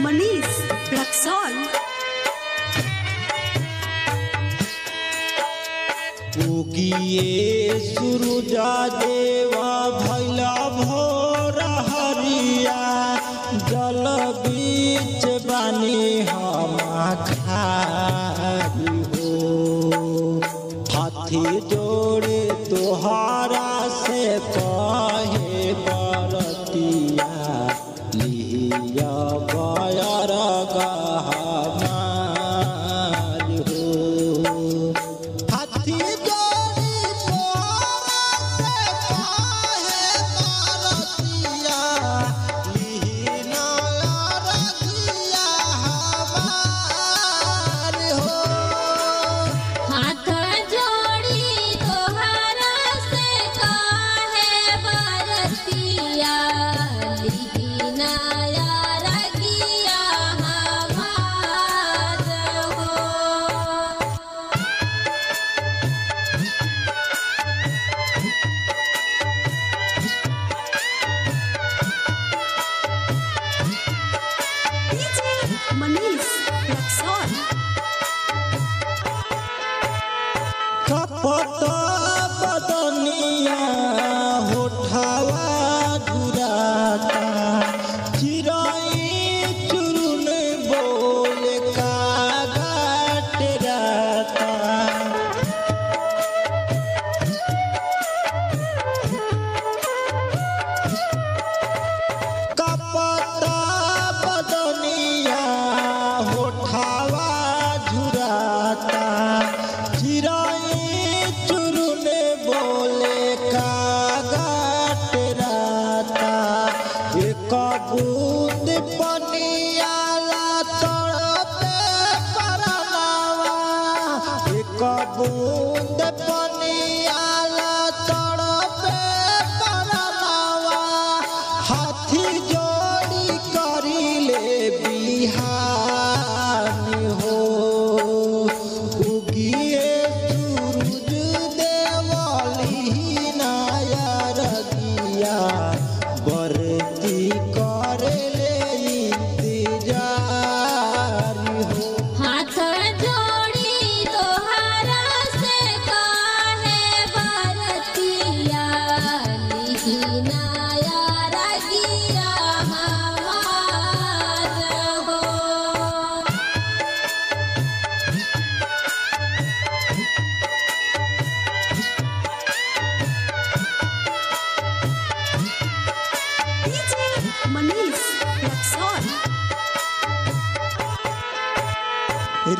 मनीष रक्सौल। उगिए सुरुजा देवा जल बीच बानी हम खाई हो। हाथी से कहे बरतिया foto step on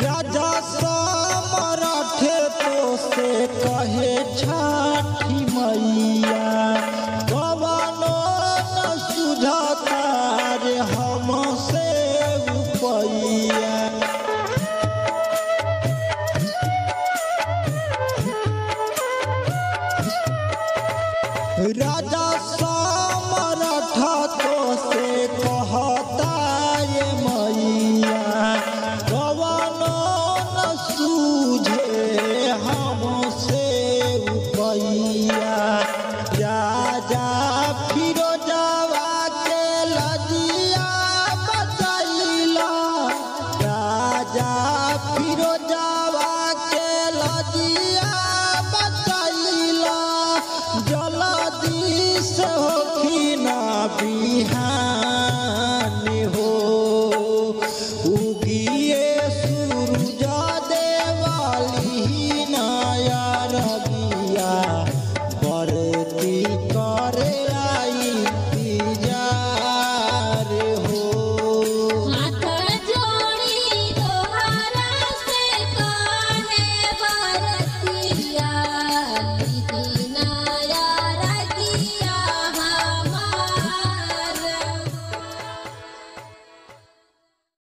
राजा समरथे तो से कहे छठी मैया सुझता रे हम से राजा राजा फिरोजवा के लजिया बचैला राजा फिरोजवा के लजिया बचैला जलदी से होखिन बिहान हो। उगिए सूरज देवाली नया